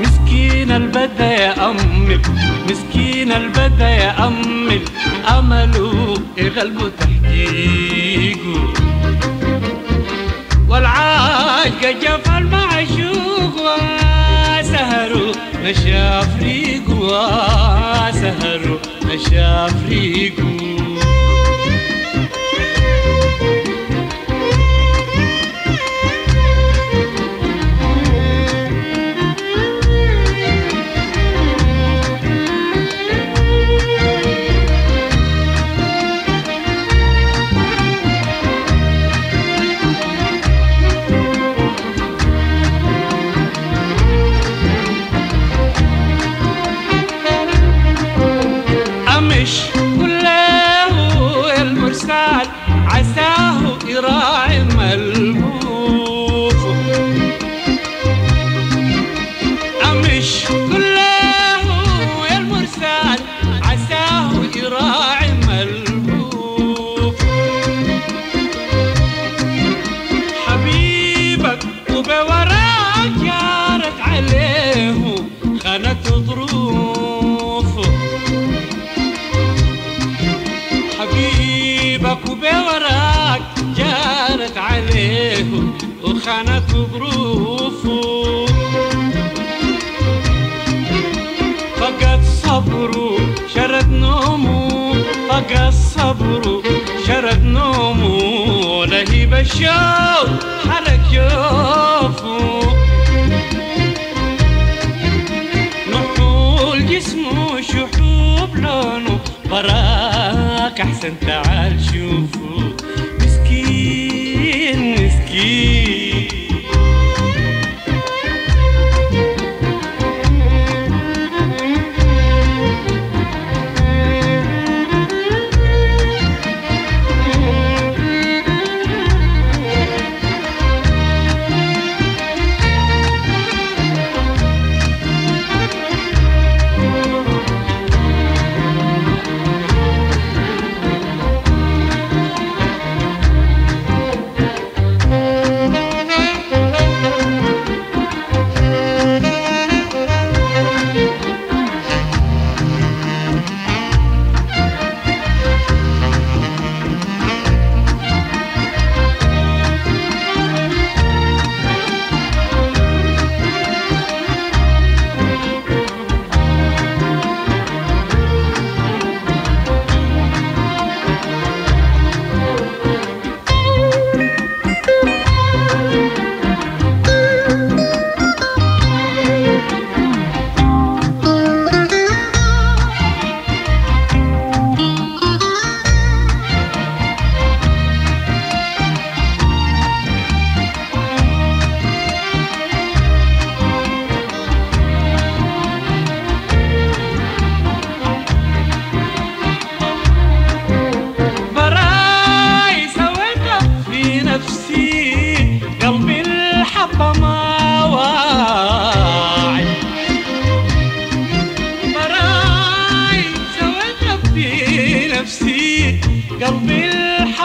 مسكينة البدا يا أمل مسكينة البدا يا أمل أمله غلبه تحقيقه. والعاشق جف المعشوق وسهروا نشاف ريقه وسهروا نشاف ريقه الشوق حرك جوفه محول جسمه شحوب لونه براك أحسن تعال شوفه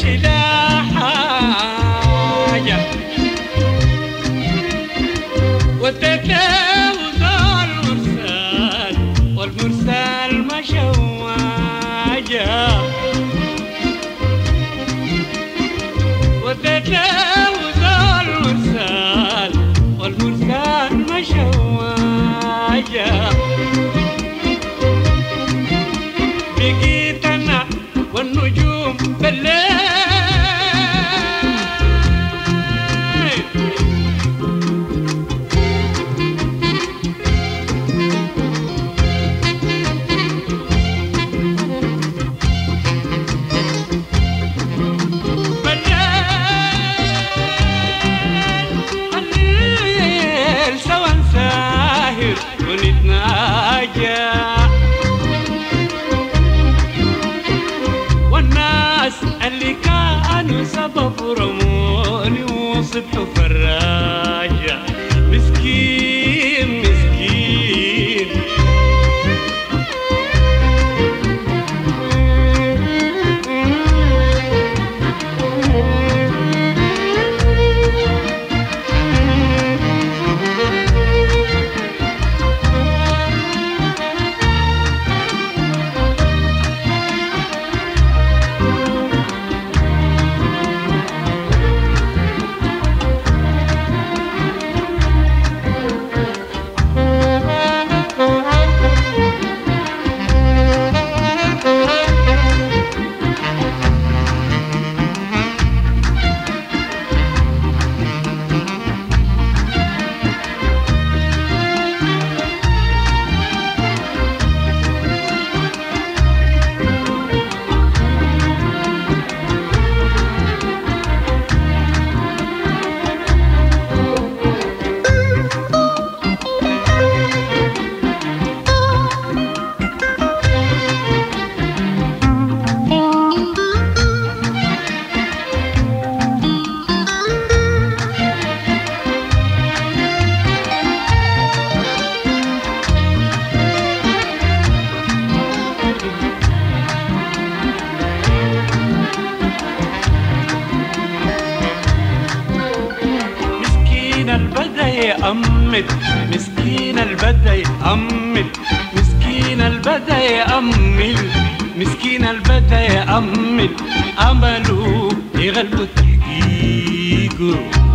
She nu s-a يأمل مسكين البدا يأمل مسكين البدا يأمل مسكين البدا يأمل أمله يغلب تحقيقه.